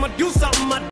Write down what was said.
from